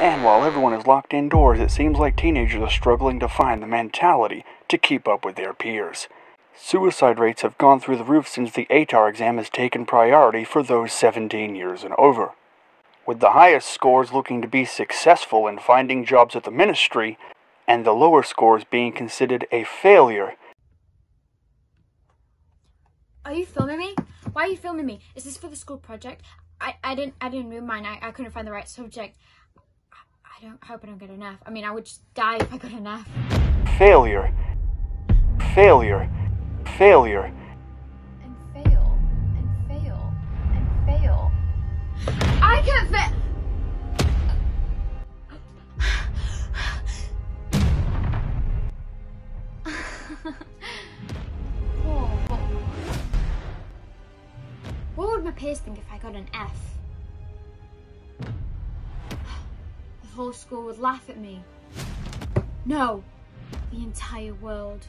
And while everyone is locked indoors, it seems like teenagers are struggling to find the mentality to keep up with their peers. Suicide rates have gone through the roof since the ATAR exam has taken priority for those 17 years and over. With the highest scores looking to be successful in finding jobs at the ministry, and the lower scores being considered a failure. Are you filming me? Why are you filming me? Is this for the school project? I, I didn't I didn't read mine. I, I couldn't find the right subject. I, I don't hope I don't get enough. I mean I would just die if I got enough. Failure. Failure. Failure. And fail. And fail. And fail. I can't fit What would my peers think if I got an F? The whole school would laugh at me. No, the entire world.